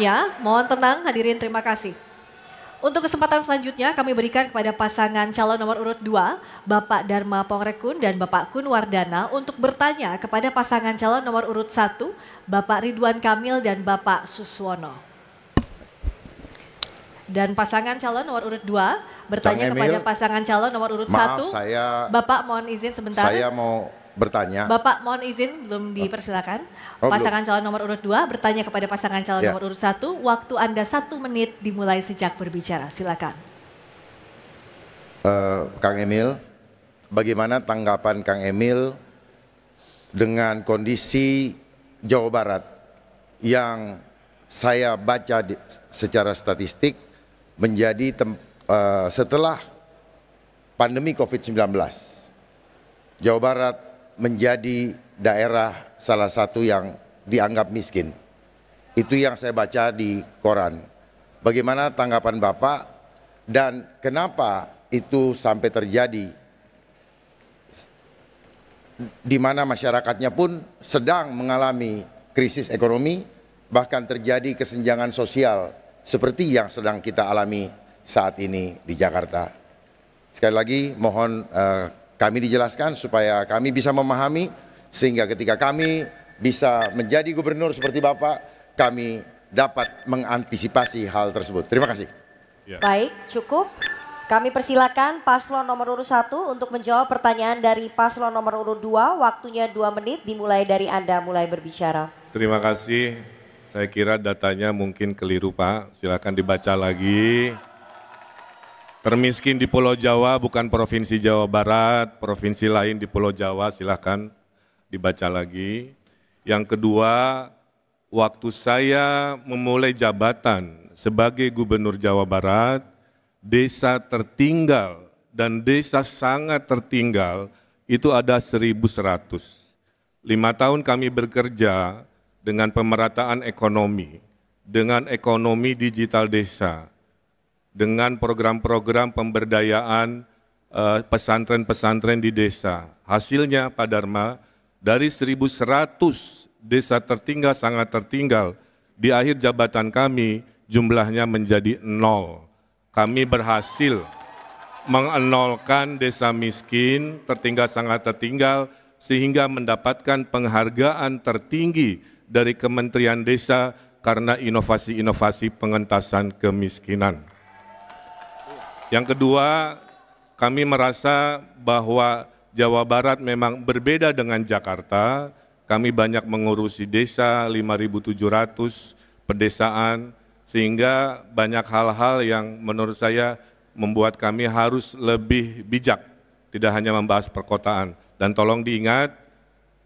Ya, mohon tenang hadirin terima kasih. Untuk kesempatan selanjutnya kami berikan kepada pasangan calon nomor urut 2, Bapak Dharma Pongrekun dan Bapak Kun Wardana untuk bertanya kepada pasangan calon nomor urut 1, Bapak Ridwan Kamil dan Bapak Suswono. Dan pasangan calon nomor urut 2 bertanya Kang kepada Emil, pasangan calon nomor urut Maaf, 1. saya Bapak mohon izin sebentar. saya mau bertanya. Bapak mohon izin belum dipersilakan. Oh, belum. pasangan calon nomor urut 2 bertanya kepada pasangan calon Ya. nomor urut 1. Waktu Anda satu menit dimulai sejak berbicara. Silakan. Eh, Kang Emil, bagaimana tanggapan Kang Emil dengan kondisi Jawa Barat yang saya baca di- secara statistik menjadi tem- eh, setelah pandemi COVID-19. Jawa Barat menjadi daerah salah satu yang dianggap miskin. Itu yang saya baca di koran. Bagaimana tanggapan Bapak dan kenapa itu sampai terjadi di mana masyarakatnya pun sedang mengalami krisis ekonomi, bahkan terjadi kesenjangan sosial seperti yang sedang kita alami saat ini di Jakarta. Sekali lagi mohon eh, kami dijelaskan supaya kami bisa memahami sehingga ketika kami bisa menjadi gubernur seperti Bapak, kami dapat mengantisipasi hal tersebut. Terima kasih. Baik, cukup. Kami persilakan paslon nomor urut 1 untuk menjawab pertanyaan dari paslon nomor urut 2. Waktunya 2 menit dimulai dari Anda mulai berbicara. Terima kasih. Saya kira datanya mungkin keliru Pak. Silakan dibaca lagi. Termiskin di Pulau Jawa bukan Provinsi Jawa Barat, provinsi lain di Pulau Jawa silakan dibaca lagi. Yang kedua, waktu saya memulai jabatan sebagai Gubernur Jawa Barat, desa tertinggal dan desa sangat tertinggal itu ada 1100. Lima tahun kami bekerja dengan pemerataan ekonomi, dengan ekonomi digital desa, dengan program-program pemberdayaan eh, pesantren-pesantren di desa. Hasilnya Pak Dharma, dari 1100 desa tertinggal sangat tertinggal, di akhir jabatan kami jumlahnya menjadi nol. Kami berhasil mengenolkan desa miskin, tertinggal sangat tertinggal, sehingga mendapatkan penghargaan tertinggi dari Kementerian Desa karena inovasi-inovasi pengentasan kemiskinan. Yang kedua, kami merasa bahwa Jawa Barat memang berbeda dengan Jakarta. Kami banyak mengurusi desa 5.700 pedesaan sehingga banyak hal-hal yang menurut saya membuat kami harus lebih bijak, tidak hanya membahas perkotaan. Dan tolong diingat,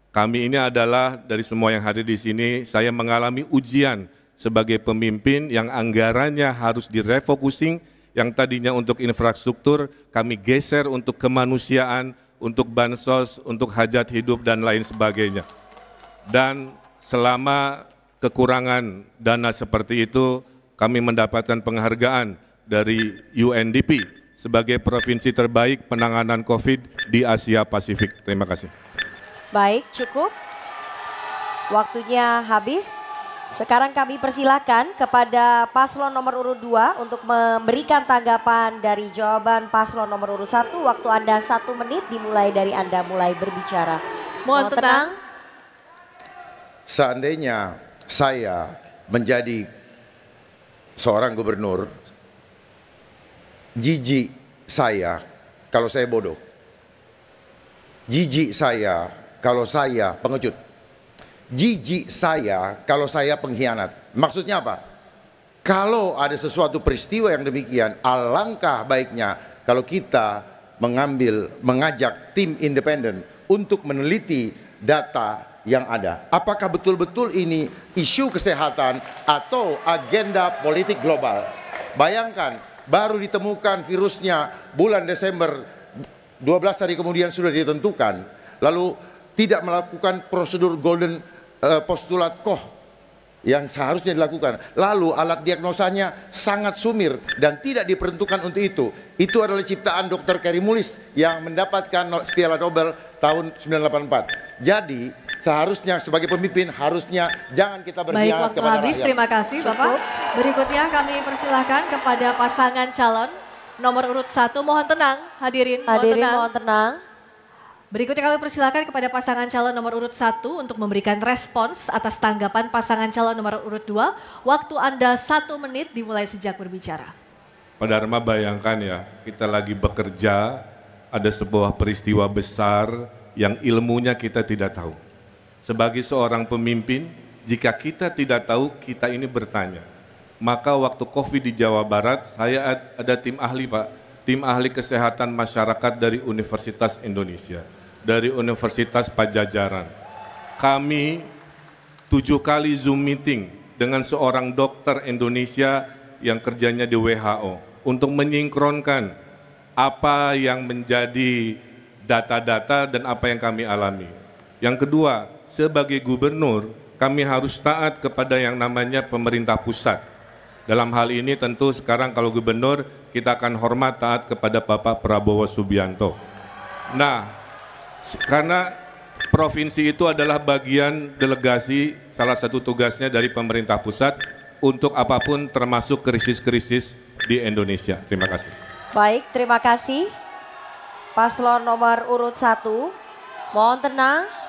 kami ini adalah dari semua yang hadir di sini, saya mengalami ujian sebagai pemimpin yang anggarannya harus direfocusing, yang tadinya untuk infrastruktur, kami geser untuk kemanusiaan, untuk bansos, untuk hajat hidup, dan lain sebagainya. Dan selama kekurangan dana seperti itu, kami mendapatkan penghargaan dari UNDP sebagai provinsi terbaik penanganan COVID di Asia Pasifik. Terima kasih. Baik, cukup. Waktunya habis. Sekarang kami persilakan kepada paslon nomor urut 2 untuk memberikan tanggapan dari jawaban paslon nomor urut 1. Waktu Anda satu menit dimulai dari Anda mulai berbicara. Mohon tenang. Seandainya saya menjadi seorang gubernur, jijik saya kalau saya bodoh. Jijik saya kalau saya pengecut. Jijik saya kalau saya pengkhianat. Maksudnya apa? Kalau ada sesuatu peristiwa yang demikian, alangkah baiknya kalau kita mengambil, mengajak tim independen untuk meneliti data yang ada. Apakah betul-betul ini isu kesehatan atau agenda politik global? Bayangkan, baru ditemukan virusnya bulan Desember 12 hari kemudian sudah ditentukan. Lalu tidak melakukan prosedur golden eh, postulat Koch yang seharusnya dilakukan. Lalu alat diagnosanya sangat sumir dan tidak diperuntukkan untuk itu. Itu adalah ciptaan Dr. Kerry Mullis yang mendapatkan Piala Nobel tahun 1984. Jadi seharusnya sebagai pemimpin harusnya jangan kita Baik, berkhianat waktu kepada habis. rakyat. Terima kasih Bapak. Berikutnya kami persilahkan kepada pasangan calon nomor urut satu. Mohon tenang, hadirin. Mohon Hadirin tenang. mohon tenang. Berikutnya kami persilakan kepada pasangan calon nomor urut 1 untuk memberikan respons atas tanggapan pasangan calon nomor urut 2. Waktu Anda satu menit dimulai sejak berbicara. Pak Dharma bayangkan ya, kita lagi bekerja, ada sebuah peristiwa besar yang ilmunya kita tidak tahu. Sebagai seorang pemimpin, jika kita tidak tahu, kita ini bertanya. Maka waktu COVID di Jawa Barat, saya ad- ada tim ahli Pak, tim ahli kesehatan masyarakat dari Universitas Indonesia, dari Universitas Pajajaran. Kami tujuh kali Zoom meeting dengan seorang dokter Indonesia yang kerjanya di WHO untuk menyingkronkan apa yang menjadi data-data dan apa yang kami alami. Yang kedua, sebagai gubernur, kami harus taat kepada yang namanya pemerintah pusat. Dalam hal ini tentu sekarang kalau gubernur, kita akan hormat taat kepada Bapak Prabowo Subianto. Nah, karena provinsi itu adalah bagian delegasi salah satu tugasnya dari pemerintah pusat untuk apa pun termasuk krisis-krisis di Indonesia. Terima kasih. Baik, terima kasih. Paslon nomor urut satu. Mohon tenang.